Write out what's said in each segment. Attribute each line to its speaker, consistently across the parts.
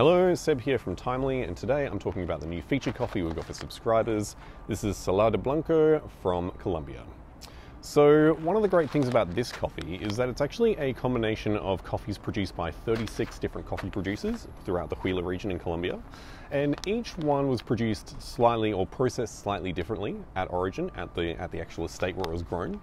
Speaker 1: Hello, Seb here from Timely, and today I'm talking about the new feature coffee we've got for subscribers. This is Saladoblanco from Colombia. So, one of the great things about this coffee is that it's actually a combination of coffees produced by 36 different coffee producers throughout the Huila region in Colombia. And each one was produced slightly or processed slightly differently at origin, at the, at the actual estate where it was grown.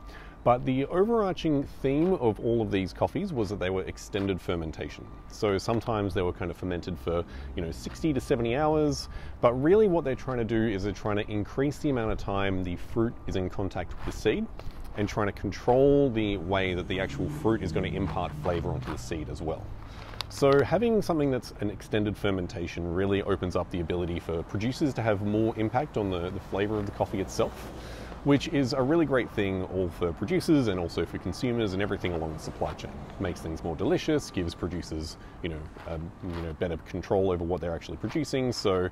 Speaker 1: But the overarching theme of all of these coffees was that they were extended fermentation. So sometimes they were kind of fermented for, you know, 60 to 70 hours, but really what they're trying to do is they're trying to increase the amount of time the fruit is in contact with the seed and trying to control the way that the actual fruit is going to impart flavor onto the seed as well. So having something that's an extended fermentation really opens up the ability for producers to have more impact on the, the flavor of the coffee itself which is a really great thing all for producers and also for consumers and everything along the supply chain. Makes things more delicious, gives producers, you know, um, you know, better control over what they're actually producing. So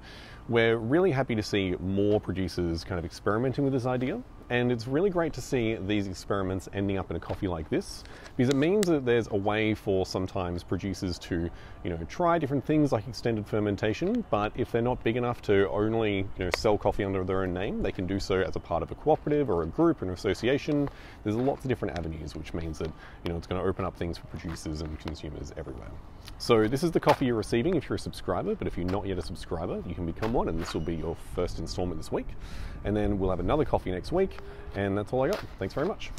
Speaker 1: we're really happy to see more producers kind of experimenting with this idea and it's really great to see these experiments ending up in a coffee like this because it means that there's a way for sometimes producers to, you know, try different things like extended fermentation, but if they're not big enough to only, you know, sell coffee under their own name, they can do so as a part of a cooperative or a group, or an association. There's lots of different avenues, which means that, you know, it's going to open up things for producers and consumers everywhere. So this is the coffee you're receiving if you're a subscriber, but if you're not yet a subscriber, you can become one and this will be your first installment this week. And then we'll have another coffee next week and that's all I got. Thanks very much.